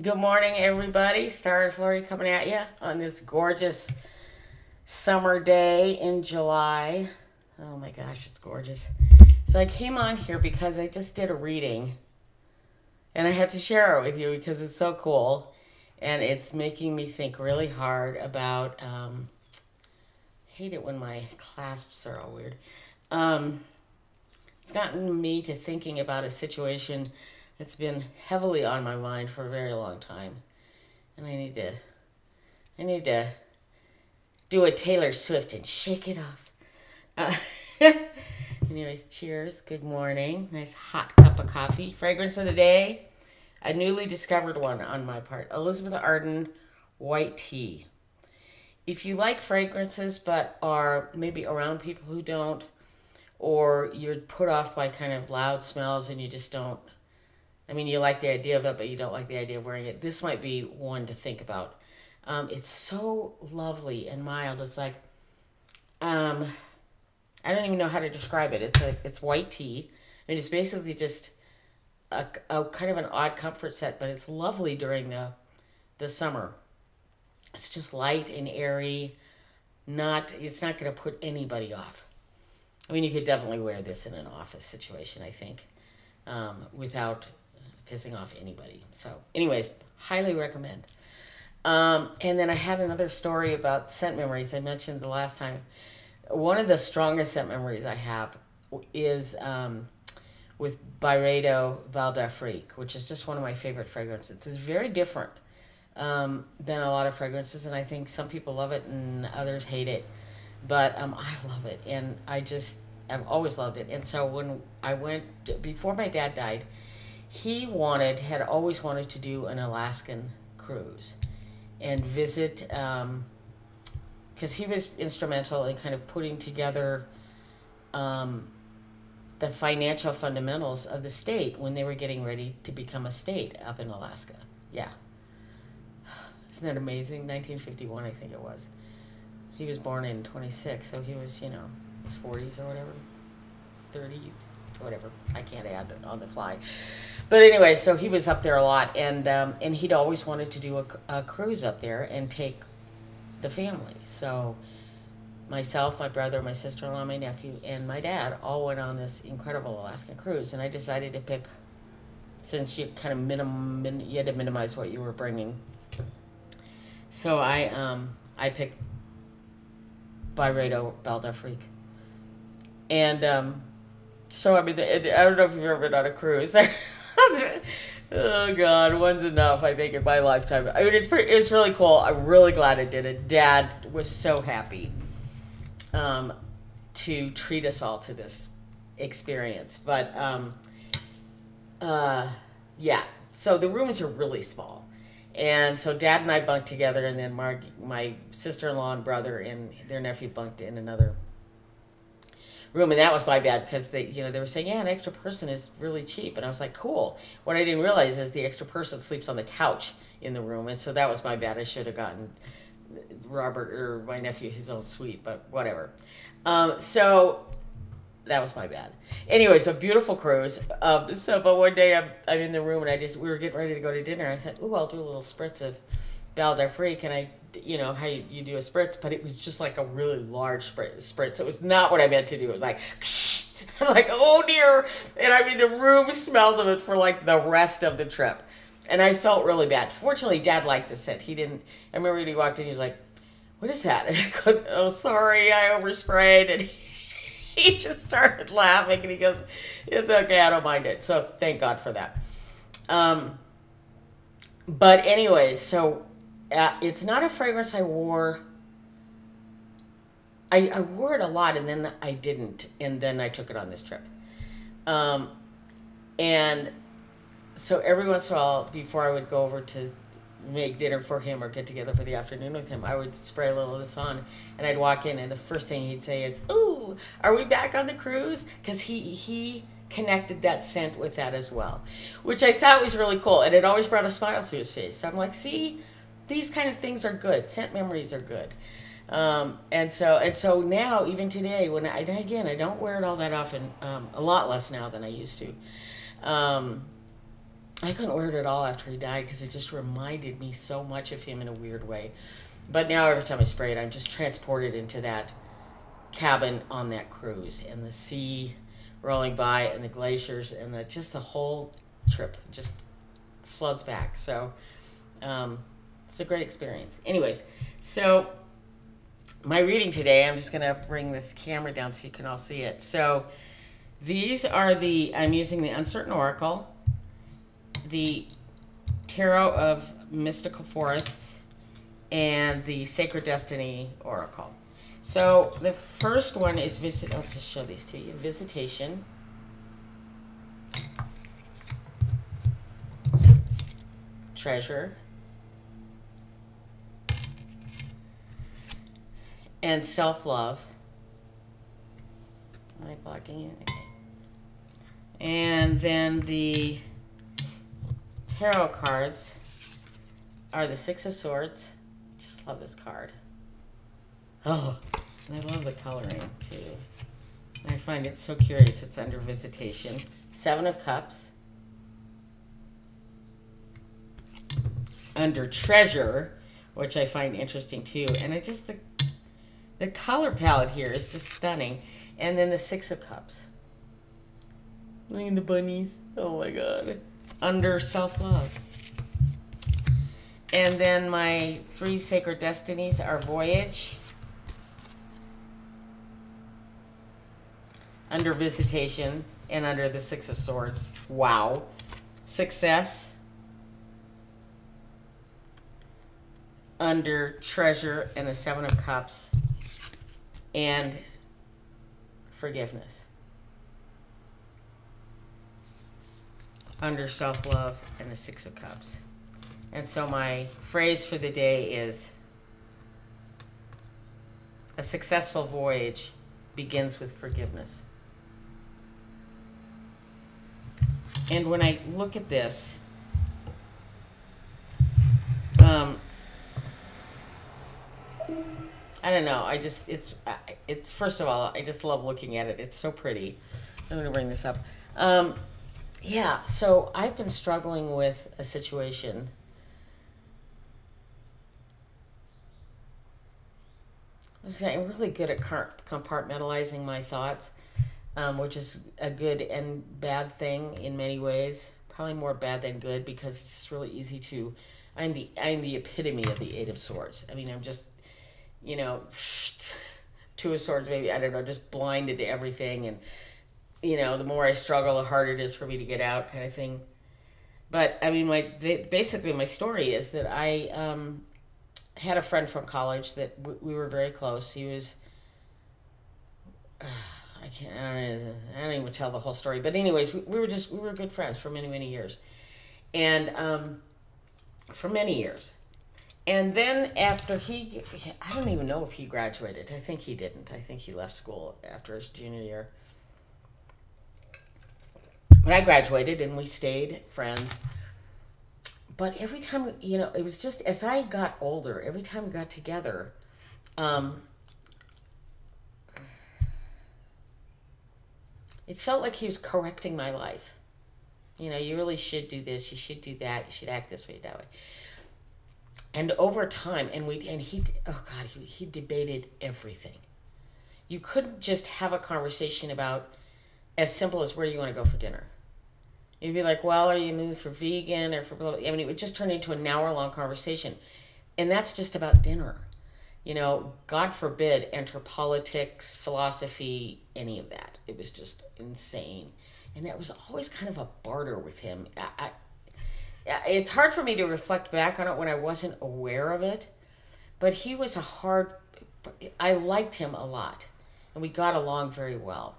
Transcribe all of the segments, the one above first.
Good morning, everybody. Star and Flurry coming at you on this gorgeous summer day in July. Oh my gosh, it's gorgeous. So I came on here because I just did a reading and I have to share it with you because it's so cool and it's making me think really hard about. Um, hate it when my clasps are all weird. Um, it's gotten me to thinking about a situation that's been heavily on my mind for a very long time, and I need to, I need to do a Taylor Swift and shake it off. Uh, anyways, cheers. Good morning. Nice hot cup of coffee. Fragrance of the day. A newly discovered one on my part. Elizabeth Arden white tea. If you like fragrances but are maybe around people who don't, or you're put off by kind of loud smells and you just don't I mean, you like the idea of it, but you don't like the idea of wearing it. This might be one to think about. Um, it's so lovely and mild. It's like, um, I don't even know how to describe it. It's a, it's white tea. I mean, it's basically just a, a kind of an odd comfort set, but it's lovely during the, the summer. It's just light and airy. Not, it's not going to put anybody off. I mean, you could definitely wear this in an office situation, I think, um, without pissing off anybody. So, anyways, highly recommend. Um, and then I had another story about scent memories I mentioned the last time. One of the strongest scent memories I have is um, with Byredo Val d'Afrique, which is just one of my favorite fragrances. It's very different um, than a lot of fragrances, and I think some people love it and others hate it. But um, I love it, and I just I've always loved it. And so when I went before my dad died, he wanted had always wanted to do an Alaskan cruise and visit because um, he was instrumental in kind of putting together um, the financial fundamentals of the state when they were getting ready to become a state up in Alaska. Yeah. Isn't that amazing? 1951, I think it was. He was born in 26, so he was, you know, his 40s or whatever, 30, whatever. I can't add on the fly. But anyway, so he was up there a lot, and um, and he'd always wanted to do a, a cruise up there and take the family. So myself, my brother, my sister-in-law, my nephew, and my dad all went on this incredible Alaskan cruise, and I decided to pick since you kind of minimum you had to minimize what you were bringing. So I um I picked Byredo Val d'Afrique, And um, so I mean, I don't know if you've ever been on a cruise. oh God, one's enough. I think in my lifetime. I mean, it's pretty. It's really cool. I'm really glad I did it. Dad was so happy um, to treat us all to this experience. But um, uh, yeah, so the rooms are really small. And so dad and I bunked together, and then Mark, my sister in law and brother and their nephew bunked in another room, and that was my bad because they, you know, they were saying, yeah, an extra person is really cheap, and I was like, cool. What I didn't realize is the extra person sleeps on the couch in the room, and so that was my bad. I should have gotten Robert or my nephew his own suite, but whatever. Um, so that was my bad. Anyway, so beautiful cruise. Um, so, but one day I'm, I'm in the room and I just we were getting ready to go to dinner. I thought, ooh, I'll do a little spritz of Val d'Afrique, and I you know how you, you, do a spritz, but it was just like a really large spritz. So it was not what I meant to do. It was like, I'm like, oh dear, and I mean the room smelled of it for like the rest of the trip, and I felt really bad. Fortunately, Dad liked the scent. He didn't. I remember when he walked in, he was like, "What is that?" And I go, "Oh, sorry, I oversprayed." And he, he just started laughing, and he goes, "It's okay, I don't mind it." So thank God for that. Um, but anyways, so uh, it's not a fragrance I wore. I, I wore it a lot and then I didn't, and then I took it on this trip. Um, and so every once in a while, before I would go over to make dinner for him or get together for the afternoon with him, I would spray a little of this on, and I'd walk in, and the first thing he'd say is, "Ooh, are we back on the cruise?" Because he he connected that scent with that as well, which I thought was really cool, and it always brought a smile to his face. So I'm like, "See, these kind of things are good. Scent memories are good. Um, and so and so now even today when I again I don't wear it all that often um, a lot less now than I used to um, I couldn't wear it at all after he died because it just reminded me so much of him in a weird way. But now every time I spray it, I'm just transported into that cabin on that cruise and the sea rolling by and the glaciers and the just the whole trip just floods back. So um, it's a great experience. Anyways, so my reading today, I'm just going to bring the camera down so you can all see it. So these are the, I'm using the Uncertain Oracle, the Tarot of Mystical Forests, and the Sacred Destiny Oracle. So the first one is visit. I'll just show these to you. Visitation. Treasure. And self-love. Am I blocking it? Okay. And then the tarot cards are the Six of Swords. Just love this card. Oh, I love the coloring too. I find it so curious. It's under visitation. Seven of Cups. Under treasure, which I find interesting too. And I just, the, the color palette here is just stunning. And then the Six of Cups. Look at the bunnies. Oh my God. Under self-love. And then my three sacred destinies are Voyage, under Visitation, and under the Six of Swords. Wow. Success, under Treasure and the Seven of Cups, and Forgiveness. Under Self Love and the Six of Cups. And so my phrase for the day is a successful voyage begins with forgiveness. And when I look at this, um, I don't know. I just it's it's first of all, I just love looking at it. It's so pretty. I'm gonna bring this up. Um, yeah. So I've been struggling with a situation I'm really good at compartmentalizing my thoughts, um, which is a good and bad thing in many ways. Probably more bad than good because it's really easy to. I'm the I'm the epitome of the Eight of Swords. I mean, I'm just, you know, Two of Swords. Maybe I don't know, just blinded to everything, and you know, the more I struggle, the harder it is for me to get out, kind of thing. But I mean, my basically my story is that I um, had a friend from college that we were very close. He was. I can't. I don't, even tell the whole story. But anyways, we, we were just we were good friends for many many years, and um, for many years, and then after he, I don't even know if he graduated. I think he didn't. I think he left school after his junior year. But I graduated, and we stayed friends but every time you know it was just as i got older every time we got together um, it felt like he was correcting my life you know you really should do this you should do that you should act this way that way and over time and we and he oh god he, he debated everything you couldn't just have a conversation about as simple as where do you want to go for dinner You'd be like, well, are you moving for vegan or for? I mean, it would just turn into an hour long conversation. And that's just about dinner. You know, God forbid enter politics, philosophy, any of that. It was just insane. And that was always kind of a barter with him. I, I, it's hard for me to reflect back on it when I wasn't aware of it, but he was a hard, I liked him a lot. And we got along very well.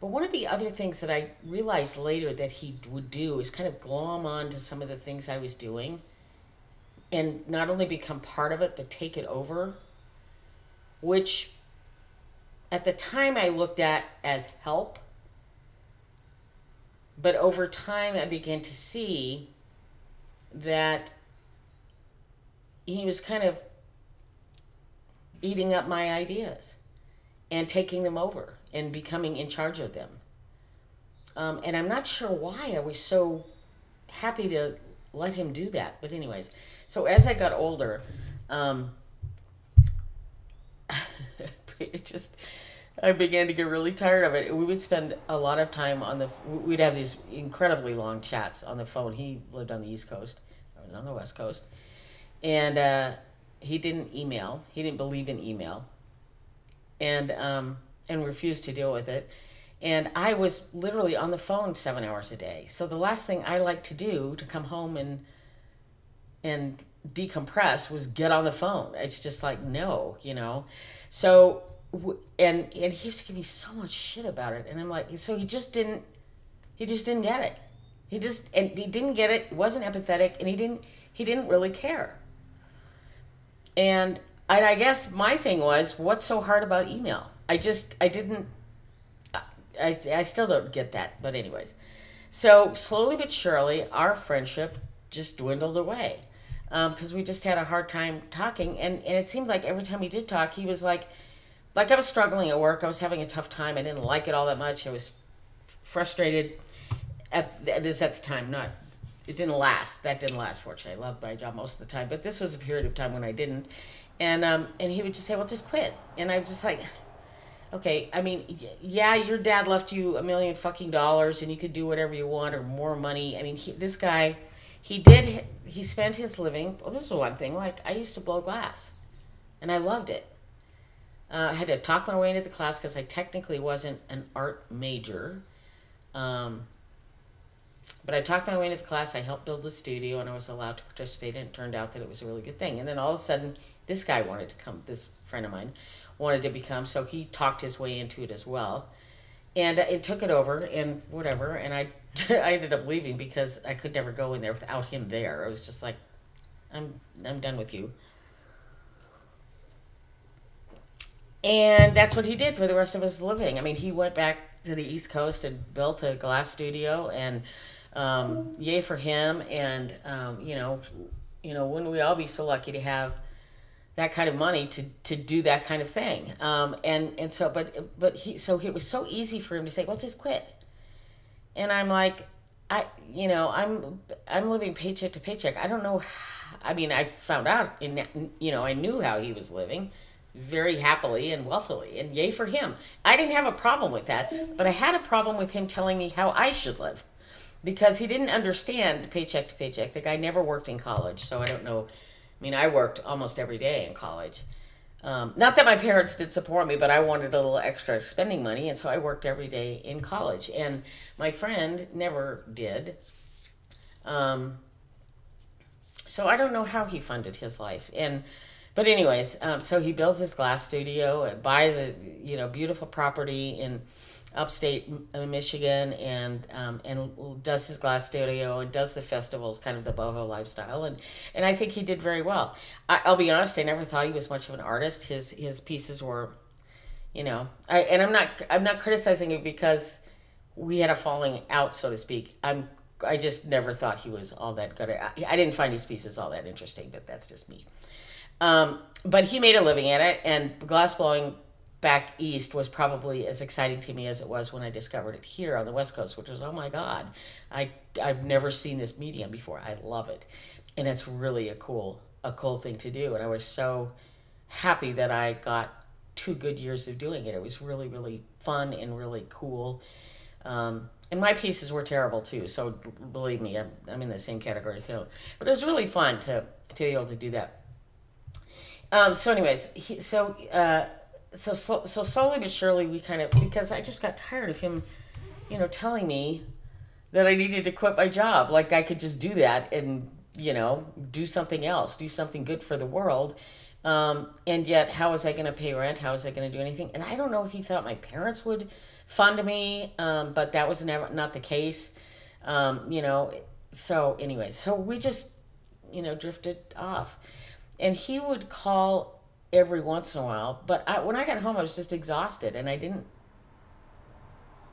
But one of the other things that I realized later that he would do is kind of glom on to some of the things I was doing and not only become part of it, but take it over, which at the time I looked at as help. But over time, I began to see that he was kind of eating up my ideas and taking them over and becoming in charge of them. Um, and I'm not sure why I was so happy to let him do that. But anyways, so as I got older, um, it just I began to get really tired of it. We would spend a lot of time on the. We'd have these incredibly long chats on the phone. He lived on the East Coast. I was on the West Coast, and uh, he didn't email. He didn't believe in email, and um, and refused to deal with it. And I was literally on the phone seven hours a day. So the last thing I like to do to come home and and decompress was get on the phone. It's just like no, you know. So and and he used to give me so much shit about it, and I'm like, so he just didn't, he just didn't get it. He just and he didn't get it. wasn't empathetic, and he didn't he didn't really care. And and I guess my thing was, what's so hard about email? I just I didn't. I, I still don't get that, but anyways. So slowly but surely, our friendship just dwindled away because um, we just had a hard time talking, and and it seemed like every time we did talk, he was like like I was struggling at work. I was having a tough time. I didn't like it all that much. I was frustrated at this at the time. Not it didn't last. That didn't last. Fortunately, I loved my job most of the time. But this was a period of time when I didn't. And um and he would just say, "Well, just quit." And I was just like, "Okay, I mean, yeah, your dad left you a million fucking dollars, and you could do whatever you want or more money. I mean, he, this guy." He did. He spent his living. Well, this is one thing. Like I used to blow glass, and I loved it uh, I had to talk my way into the class because I technically wasn't an art major. Um, but I talked my way into the class. I helped build the studio, and I was allowed to participate. And it turned out that it was a really good thing. And then all of a sudden, this guy wanted to come. This friend of mine wanted to become. So he talked his way into it as well, and it took it over and whatever. And I, I ended up leaving because I could never go in there without him there. I was just like, I'm, I'm done with you. And that's what he did for the rest of his living. I mean, he went back to the East Coast and built a glass studio, and um, yay for him. And um, you know, you know, wouldn't we all be so lucky to have that kind of money to to do that kind of thing? Um, and and so, but but he so it was so easy for him to say, well, just quit. And I'm like, I you know, I'm I'm living paycheck to paycheck. I don't know. I mean, I found out in you know, I knew how he was living very happily and wealthily, and yay for him. I didn't have a problem with that, but I had a problem with him telling me how I should live because he didn't understand paycheck to paycheck. The guy never worked in college, so I don't know. I mean, I worked almost every day in college. Um, not that my parents did support me, but I wanted a little extra spending money, and so I worked every day in college. And my friend never did. Um, so I don't know how he funded his life. And but anyways, um, so he builds this glass studio, buys a you know beautiful property in upstate uh, Michigan, and um, and does his glass studio and does the festivals, kind of the boho lifestyle, and and I think he did very well. I, will be honest, I never thought he was much of an artist. His his pieces were, you know, I and I'm not I'm not criticizing it because we had a falling out, so to speak. I'm I just never thought he was all that good. I, I didn't find his pieces all that interesting, but that's just me. Um, but he made a living at it, and glass blowing back east was probably as exciting to me as it was when I discovered it here on the West Coast, which was, oh my God, I, I've never seen this medium before. I love it. And it's really a cool, a cool thing to do. And I was so happy that I got two good years of doing it. It was really, really fun and really cool. Um, and my pieces were terrible too. So believe me, I'm, I'm in the same category too. But it was really fun to, to be able to do that. Um, so, anyways, he, so uh, so so so slowly but surely we kind of because I just got tired of him, you know, telling me that I needed to quit my job. Like I could just do that and you know do something else, do something good for the world. Um, and yet, how was I going to pay rent? How was I going to do anything? And I don't know if he thought my parents would fund me, um, but that was never not the case. Um, you know, so anyways, so we just you know drifted off and he would call every once in a while. But I, when I got home, I was just exhausted, and I didn't.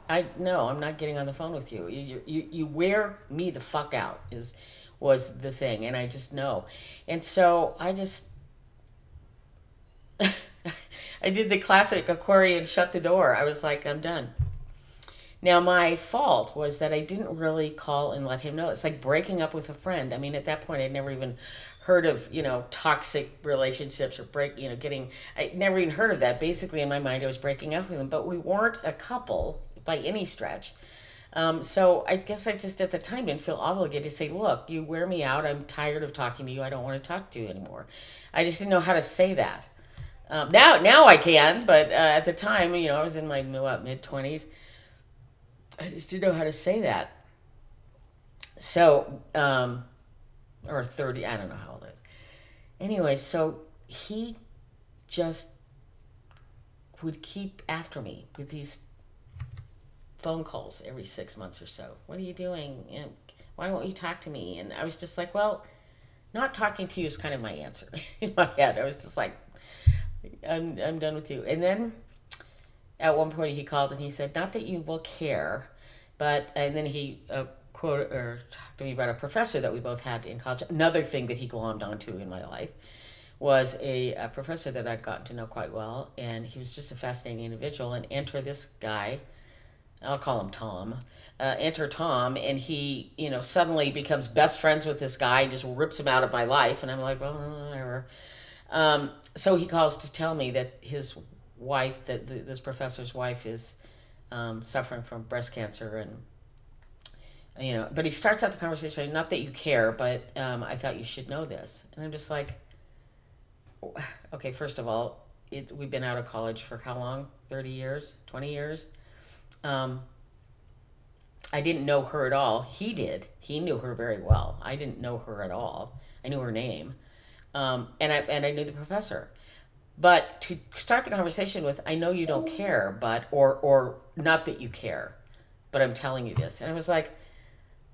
I no, I'm not getting on the phone with you. You you you wear me the fuck out is was the thing, and I just know, and so I just. I did the classic Aquarian shut the door. I was like, I'm done. Now, my fault was that I didn't really call and let him know. It's like breaking up with a friend. I mean, at that point, I'd never even heard of, you know, toxic relationships or break, you know, getting, I never even heard of that. Basically, in my mind, I was breaking up with him, but we weren't a couple by any stretch. Um, so I guess I just at the time didn't feel obligated to say, look, you wear me out. I'm tired of talking to you. I don't want to talk to you anymore. I just didn't know how to say that. Um, now, now I can, but uh, at the time, you know, I was in my what, mid twenties. I just didn't know how to say that. So, um, or 30, I don't know how. Anyway, so he just would keep after me with these phone calls every six months or so. What are you doing? And why won't you talk to me? And I was just like, well, not talking to you is kind of my answer in my head. I was just like, I'm, I'm done with you. And then at one point he called and he said, not that you will care, but, and then he uh, quote or talked to me about a professor that we both had in college. Another thing that he glommed onto in my life was a, a professor that I'd gotten to know quite well. And he was just a fascinating individual. And enter this guy, I'll call him Tom. Uh, enter Tom, and he, you know, suddenly becomes best friends with this guy and just rips him out of my life. And I'm like, well, whatever. Um, so he calls to tell me that his wife, that the, this professor's wife, is um, suffering from breast cancer, and you know. But he starts out the conversation, not that you care, but um, I thought you should know this, and I'm just like, okay, first of all, it, we've been out of college for how long? Thirty years, twenty years. Um, I didn't know her at all. He did. He knew her very well. I didn't know her at all. I knew her name, um, and I and I knew the professor. But to start the conversation with, "I know you don't care, but," or or not that you care, but I'm telling you this, and I was like,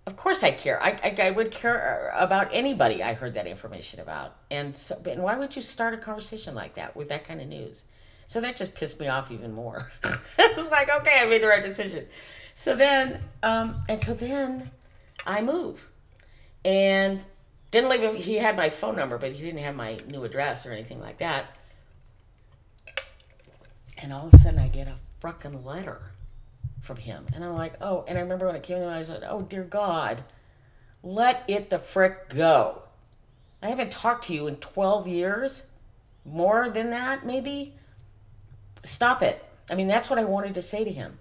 "Of course I care. I I, I would care about anybody I heard that information about." And so, and why would you start a conversation like that with that kind of news? So that just pissed me off even more. I was like, "Okay, I made the right decision." So then, um, and so then, I move, and didn't leave. He had my phone number, but he didn't have my new address or anything like that. And all of a sudden, I get a fucking letter from him, and I'm like, oh. And I remember when it came to me, I said, oh dear God, let it the frick go. I haven't talked to you in 12 years, more than that, maybe. Stop it. I mean, that's what I wanted to say to him.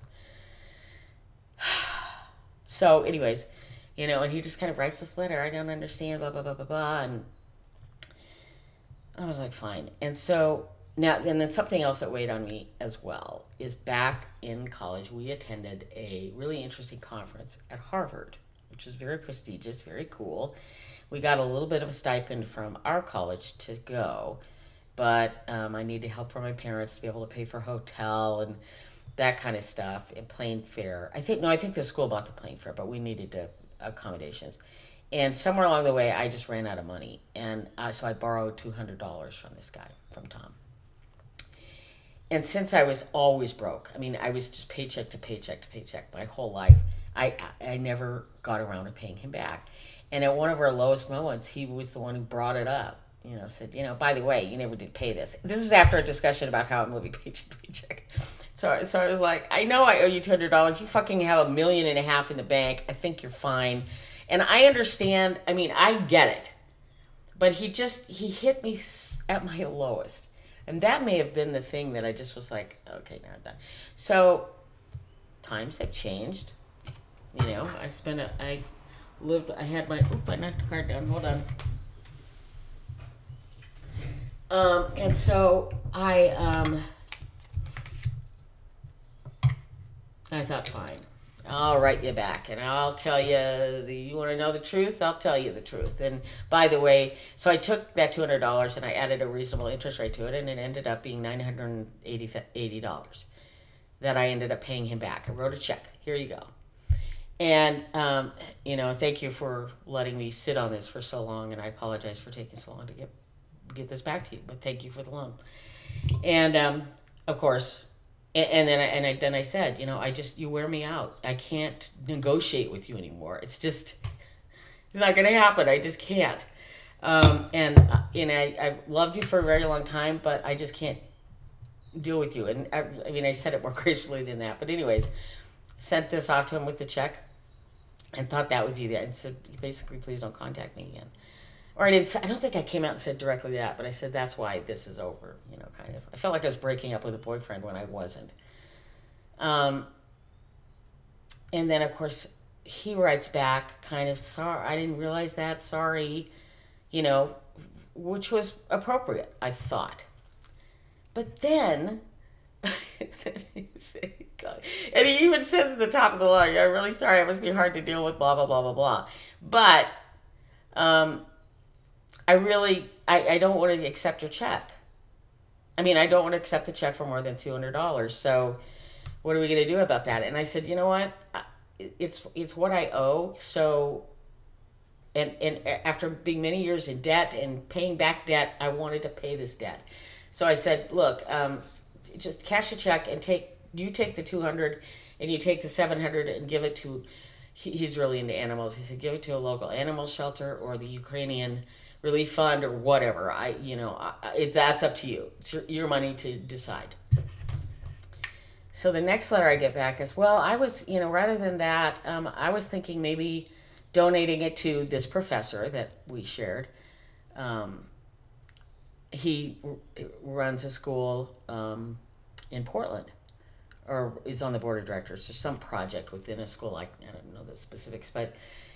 So, anyways, you know, and he just kind of writes this letter. I don't understand, blah, blah, blah, blah, blah. And I was like, fine. And so now, and then something else that weighed on me as well is back in college, we attended a really interesting conference at Harvard, which is very prestigious, very cool. We got a little bit of a stipend from our college to go, but um, I needed help from my parents to be able to pay for hotel and that kind of stuff and plane fare. I think no, I think the school bought the plane fare, but we needed to, accommodations. And somewhere along the way, I just ran out of money, and uh, so I borrowed two hundred dollars from this guy, from Tom. And since I was always broke, I mean, I was just paycheck to paycheck to paycheck my whole life. I I never got around to paying him back. And at one of our lowest moments, he was the one who brought it up. You know, said, you know, by the way, you never did pay this. This is after a discussion about how I'm living paycheck to paycheck. So, so I was like, I know I owe you two hundred dollars. You fucking have a million and a half in the bank. I think you're fine, and I understand. I mean, I get it, but he just he hit me at my lowest, and that may have been the thing that I just was like, okay, now I'm done. So, times have changed. You know, I spent a, I lived. I had my. Oop! I knocked the card down. Hold on. Um, and so I um I thought, fine, I'll write you back and I'll tell you, the, you want to know the truth? I'll tell you the truth. And by the way, so I took that $200 and I added a reasonable interest rate to it and it ended up being $980 that I ended up paying him back. I wrote a check. Here you go. And, um, you know, thank you for letting me sit on this for so long. And I apologize for taking so long to get, get this back to you, but thank you for the loan. And, um, of course, and, and then I, and I, then I said, you know, I just you wear me out. I can't negotiate with you anymore. It's just it's not going to happen. I just can't. Um, and uh, you know, I I loved you for a very long time, but I just can't deal with you. And I, I mean, I said it more gracefully than that. But anyways, sent this off to him with the check and thought that would be the. I said, basically, please don't contact me again. Or I didn't. I don't think I came out and said directly that, but I said that's why this is over. You know, kind of. I felt like I was breaking up with a boyfriend when I wasn't. Um, and then of course he writes back, kind of sorry. I didn't realize that. Sorry, you know, which was appropriate. I thought. But then and he even says at the top of the letter, I'm really sorry, it must be hard to deal with, blah, blah, blah, blah, blah. But um, I really, I, I don't want to accept your check. I mean, I don't want to accept a check for more than $200. So what are we going to do about that? And I said, you know what? It's, it's what I owe. So, and, and after being many years in debt and paying back debt, I wanted to pay this debt. So I said, look, um, just cash a check and take you take the 200 and you take the 700 and give it to he, he's really into animals he said give it to a local animal shelter or the ukrainian relief fund or whatever i you know it's that's up to you it's your, your money to decide so the next letter i get back is well i was you know rather than that um, i was thinking maybe donating it to this professor that we shared um, he runs a school um, in Portland, or is on the board of directors. There's some project within a school. I, I don't know the specifics, but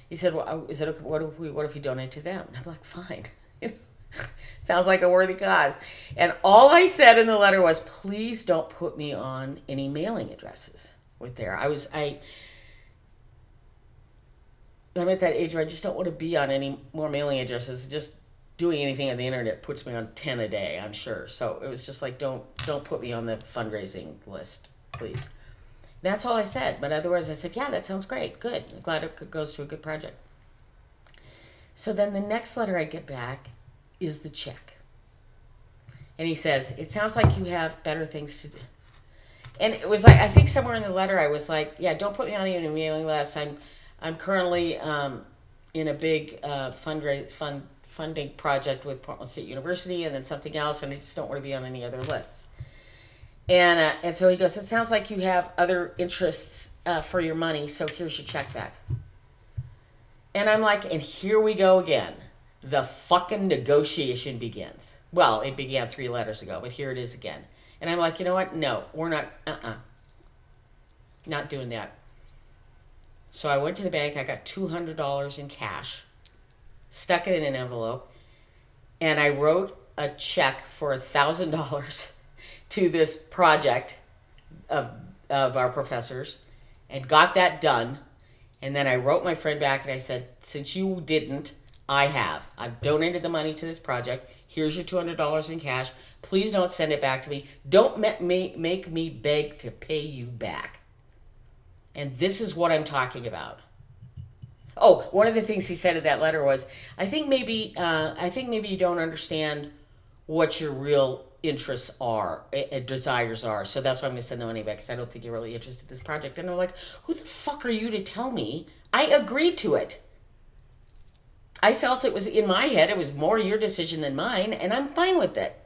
he said, "Well, oh, is it okay? What if we what if we donate to them?" And I'm like, "Fine." Sounds like a worthy cause. And all I said in the letter was, "Please don't put me on any mailing addresses." With there, I was I. I'm at that age where I just don't want to be on any more mailing addresses. Just doing anything on the internet puts me on 10 a day i'm sure so it was just like don't don't put me on the fundraising list please that's all i said but otherwise i said yeah that sounds great. Good. I'm glad it goes to a good project. So then the next letter i get back is the check. And he says it sounds like you have better things to do. And it was like i think somewhere in the letter i was like yeah don't put me on any mailing list. I'm i'm currently um, in a big uh, fundraise fund funding project with Portland State University and then something else, and I just don't want to be on any other lists. And uh, and so he goes, it sounds like you have other interests uh, for your money, so here's your check back. And I'm like, and here we go again. The fucking negotiation begins. Well, it began three letters ago, but here it is again. And I'm like, you know what? No, we're not. Uh uh-uh. uh. Not doing that. So I went to the bank. I got two hundred dollars in cash stuck it in an envelope, and I wrote a check for a thousand dollars to this project of of our professors, and got that done. And then I wrote my friend back and I said, since you didn't, I have. I've donated the money to this project. Here's your $200 in cash. Please don't send it back to me. Don't make me, make me beg to pay you back. And this is what I'm talking about. Oh, one of the things he said in that letter was, I think maybe, uh, I think maybe you don't understand what your real interests are, uh, desires are. So that's why I'm to send the money back because I don't think you're really interested in this project. And I'm like, who the fuck are you to tell me? I agreed to it. I felt it was in my head, it was more your decision than mine, and I'm fine with it.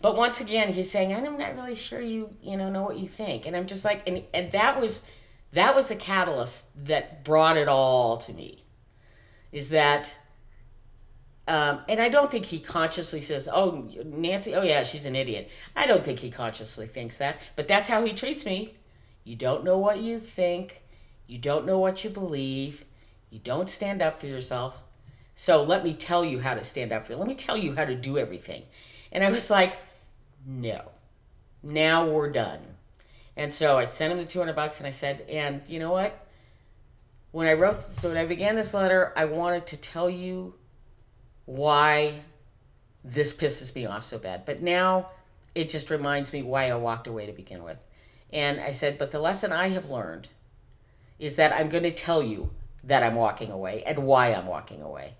But once again, he's saying, I'm not really sure you, you know, know what you think. And I'm just like, and, and that was that was the catalyst that brought it all to me is that um, and i don't think he consciously says oh nancy oh yeah she's an idiot. I don't think he consciously thinks that but that's how he treats me. You don't know what you think. You don't know what you believe. You don't stand up for yourself. So let me tell you how to stand up for you. Let me tell you how to do everything. And i was like no. Now we're done. And so I sent him the 200 bucks and I said, and you know what? When I wrote, when I began this letter, I wanted to tell you why this pisses me off so bad. But now it just reminds me why I walked away to begin with. And I said, but the lesson I have learned is that I'm going to tell you that I'm walking away and why I'm walking away.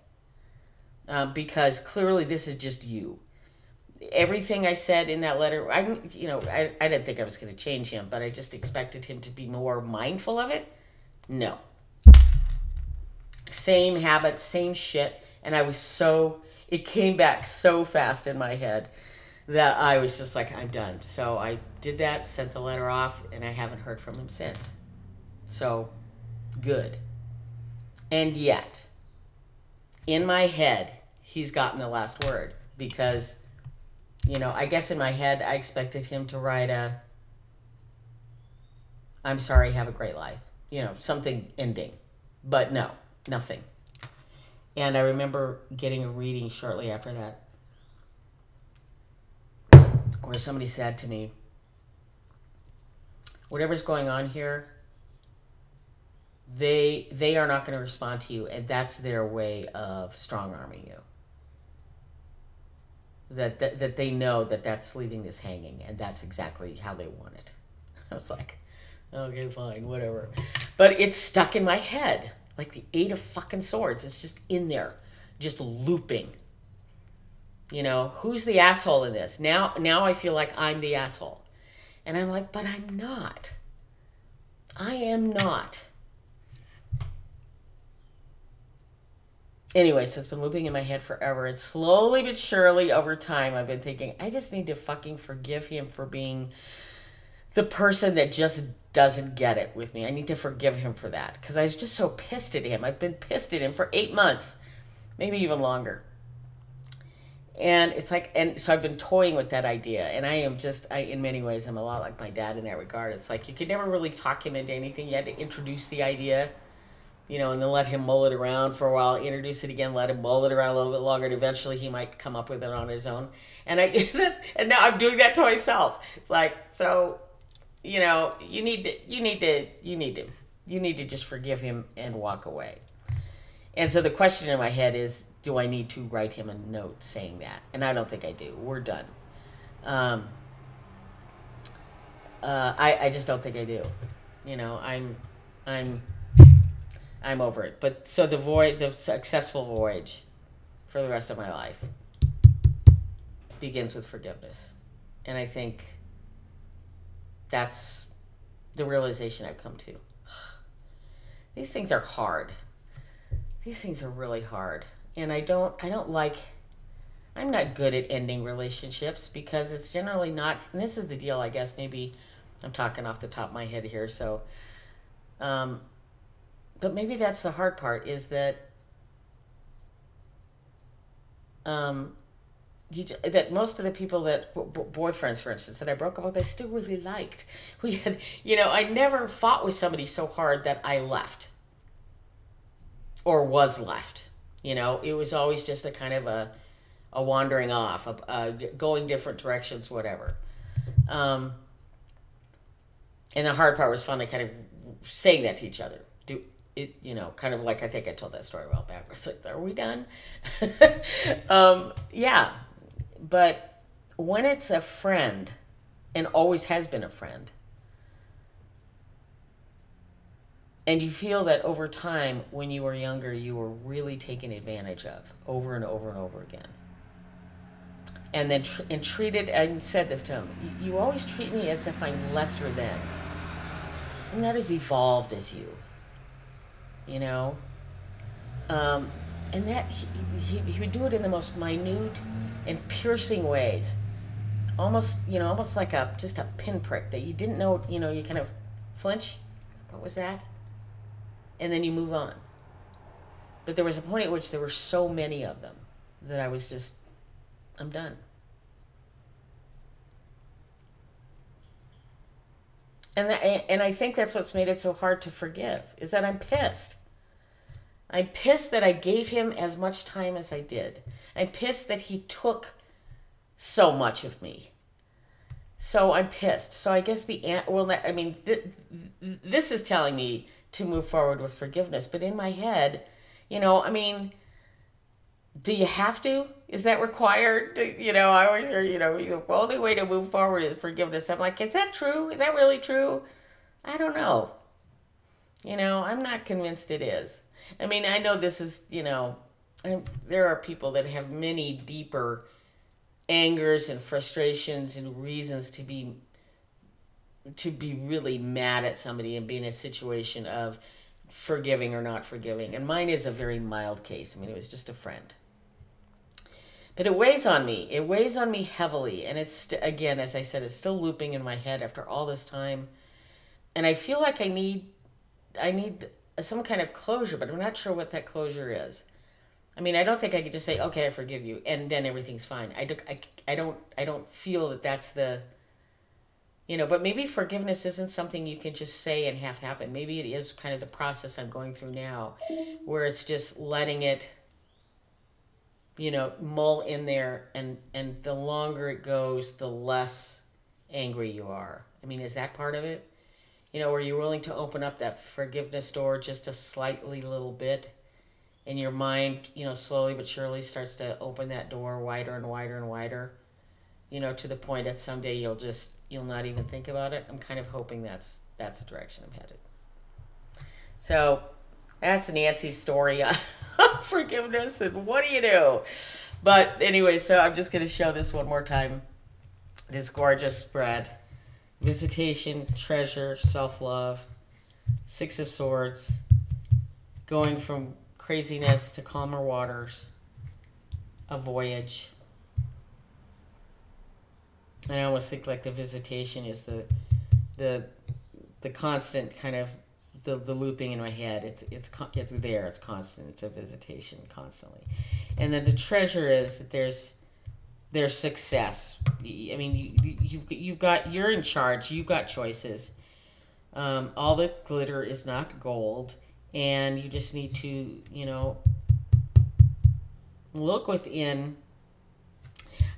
Um, because clearly this is just you everything I said in that letter, I you know I, I didn't think I was going to change him, but I just expected him to be more mindful of it. No. Same habits, same shit, and I was so it came back so fast in my head that I was just like, I'm done. So I did that, sent the letter off, and I haven't heard from him since. So, good. And yet, in my head, he's gotten the last word because, you know, I guess in my head, I expected him to write a, I'm sorry, have a great life, you know, something ending. But no, nothing. And I remember getting a reading shortly after that where somebody said to me, whatever's going on here, they they are not going to respond to you, and that's their way of strong arming you. That, that that they know that that's leaving this hanging, and that's exactly how they want it. I was like, okay, fine, whatever. But it's stuck in my head like the eight of fucking swords. It's just in there, just looping. You know, who's the asshole in this? Now now I feel like I'm the asshole. And I'm like, but I'm not. I am not. Anyway, so it's been looping in my head forever. And slowly but surely over time, I've been thinking, I just need to fucking forgive him for being the person that just doesn't get it with me. I need to forgive him for that because I was just so pissed at him. I've been pissed at him for eight months, maybe even longer. And it's like and so i've been toying with that idea and i am just i in many ways i'm a lot like my dad in that regard. It's like you could never really talk him into anything. You had to introduce the idea you know and then let him mull it around for a while introduce it again let him mull it around a little bit longer and eventually he might come up with it on his own. And i and now i'm doing that to myself. It's like so you know you need to you need to you need to you need to just forgive him and walk away and so the question in my head is do I need to write him a note saying that? And I don't think I do. We're done. Um, uh, I, I just don't think I do. You know, I'm, I'm, I'm over it. But so the voyage, the successful voyage for the rest of my life begins with forgiveness. And I think that's the realization I've come to. These things are hard. These things are really hard and I don't I don't like I'm not good at ending relationships because it's generally not and this is the deal I guess maybe I'm talking off the top of my head here so um but maybe that's the hard part is that um you, that most of the people that boyfriends for instance that i broke up with i still really liked we had you know i never fought with somebody so hard that i left or was left you know, it was always just a kind of a, a wandering off, a, a going different directions, whatever. Um, and the hard part was finally kind of saying that to each other. Do it, you know, kind of like I think I told that story while back. It's like, are we done? um, yeah, but when it's a friend, and always has been a friend, and you feel that over time when you were younger you were really taken advantage of over and over and over again. And then tr- and treated i said this to him you, you always treat me as if i'm lesser than. I'm not as evolved as you. You know? Um, and that he, he, he would do it in the most minute and piercing ways almost you know almost like a just a pinprick that you didn't know you know you kind of flinch what was that and then you move on. But there was a point at which there were so many of them that I was just, I'm done. And that, and I think that's what's made it so hard to forgive is that I'm pissed. I'm pissed that I gave him as much time as I did. I'm pissed that he took so much of me. So I'm pissed. So I guess the ant. well, I mean, th- th- this is telling me to move forward with forgiveness. But in my head, you know, I mean, do you have to? Is that required? You know, I always hear, you know, the only way to move forward is forgiveness. I'm like, is that true? Is that really true? I don't know. You know, I'm not convinced it is. I mean, I know this is, you know, I'm, there are people that have many deeper angers and frustrations and reasons to be to be really mad at somebody and be in a situation of forgiving or not forgiving. And mine is a very mild case. I mean, it was just a friend. but it weighs on me. It weighs on me heavily, and it's again, as I said, it's still looping in my head after all this time, and I feel like I need, I need some kind of closure, but I'm not sure what that closure is. I mean, I don't think I could just say, "Okay, I forgive you," and then everything's fine. I, do, I, I don't, I don't feel that that's the, you know. But maybe forgiveness isn't something you can just say and have happen. Maybe it is kind of the process I'm going through now, where it's just letting it you know, mull in there and and the longer it goes, the less angry you are. I mean, is that part of it? You know, are you willing to open up that forgiveness door just a slightly little bit? And your mind, you know, slowly but surely starts to open that door wider and wider and wider. You know, to the point that someday you'll just you'll not even think about it. I'm kind of hoping that's that's the direction I'm headed. So that's Nancy's story on forgiveness and what do you do? But anyway, so I'm just going to show this one more time. This gorgeous spread. Visitation, treasure, self-love, Six of Swords, going from craziness to calmer waters, a voyage. And I almost think like the visitation is the the the constant kind of the, the looping in my head. It's it's it's there. It's constant. It's a visitation constantly, and then the treasure is that there's there's success. I mean, you, you've you've got you're in charge. You've got choices. Um, all the glitter is not gold, and you just need to you know look within.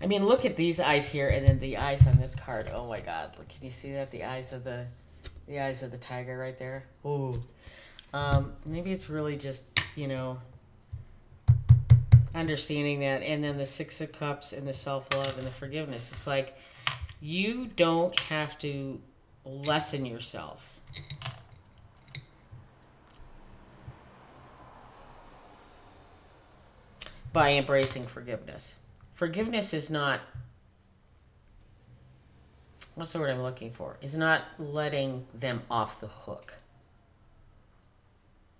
I mean, look at these eyes here, and then the eyes on this card. Oh my God! Look, Can you see that? The eyes of the the eyes of the tiger right there. Ooh. Um, maybe it's really just, you know, understanding that. And then the Six of Cups and the self love and the forgiveness. It's like you don't have to lessen yourself. By embracing forgiveness. Forgiveness is not what's the word I'm looking for? Is not letting them off the hook.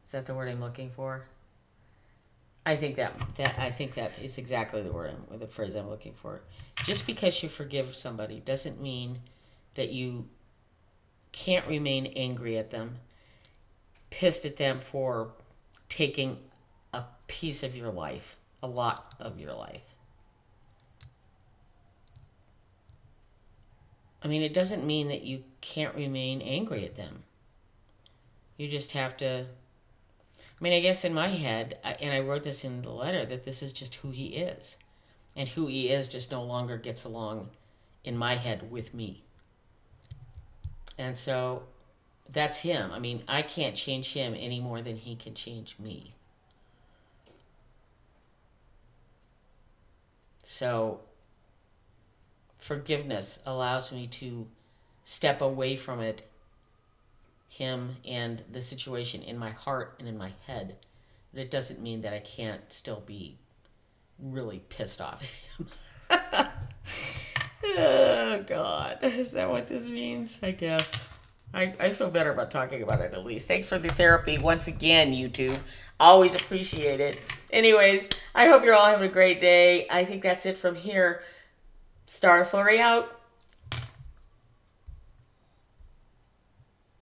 Is that the word I'm looking for? I think that that I think that is exactly the word I'm, the phrase I'm looking for. Just because you forgive somebody doesn't mean that you can't remain angry at them, pissed at them for taking a piece of your life, a lot of your life. I mean, it doesn't mean that you can't remain angry at them. You just have to. I mean, I guess in my head, and I wrote this in the letter, that this is just who he is. And who he is just no longer gets along in my head with me. And so that's him. I mean, I can't change him any more than he can change me. So forgiveness allows me to step away from it, him and the situation in my heart and in my head. But it doesn't mean that I can't still be really pissed off at him. oh, God. Is that what this means? I guess. I, I feel better about talking about it at least. Thanks for the therapy once again, YouTube. Always appreciate it. Anyways, I hope you're all having a great day. I think that's it from here. Star Flurry out.